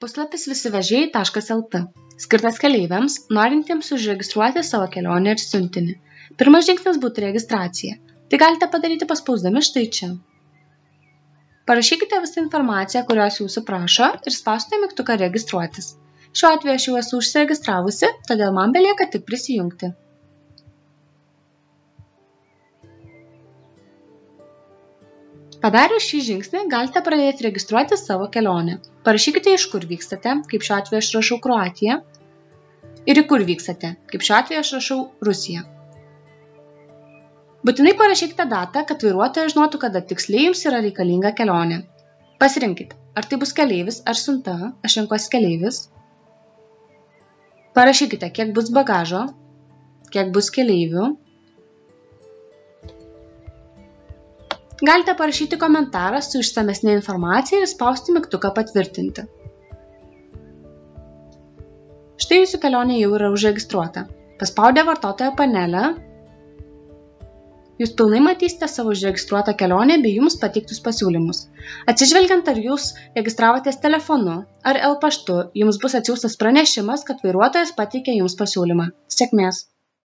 Puslapis visivežėjai.lt skirtas keleiviams, norintiems užregistruoti savo kelionę ir siuntinį. Pirmas žingsnis būtų registracija. Tai galite padaryti paspausdami štai čia. Parašykite visą informaciją, kurios jūsų prašo ir spausite mygtuką registruotis. Šiuo atveju aš jau esu užsiregistravusi, todėl man belieka tik prisijungti. Padarius šį žingsnį galite pradėti registruoti savo kelionę. Parašykite, iš kur vykstate, kaip šiuo atveju aš rašau Kroatiją, ir į kur vykstate, kaip šiuo atveju aš rašau Rusiją. Būtinai parašykite datą, kad vairuotojas žinotų, kada tiksliai jums yra reikalinga kelionė. Pasirinkite, ar tai bus keleivis ar siunta, aš renkuosi keleivis. Parašykite, kiek bus bagažo, kiek bus keleivių Galite parašyti komentarą su išsamesnė informacija ir spausti mygtuką patvirtinti. Štai jūsų kelionė jau yra užregistruota. Paspaudę vartotojo panelę, jūs pilnai matysite savo užregistruotą kelionę bei jums pateiktus pasiūlymus. Atsižvelgiant, ar jūs registravotės telefonu ar L paštu, jums bus atsiųstas pranešimas, kad vairuotojas pateikė jums pasiūlymą. Sėkmės!